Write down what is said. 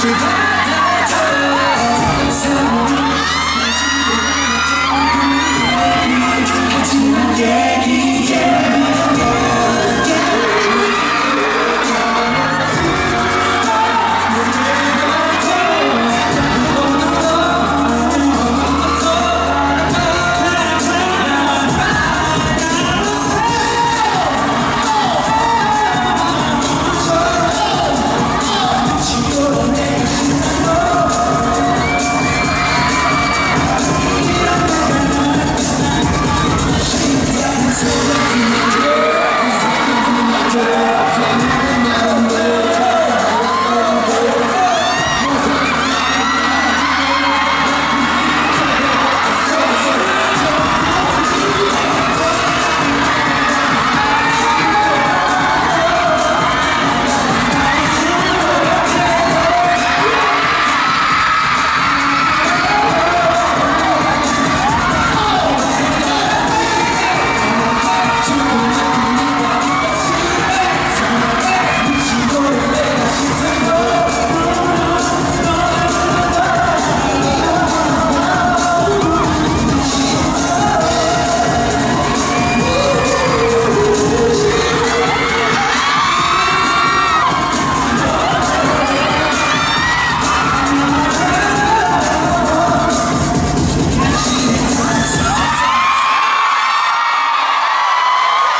吃饭。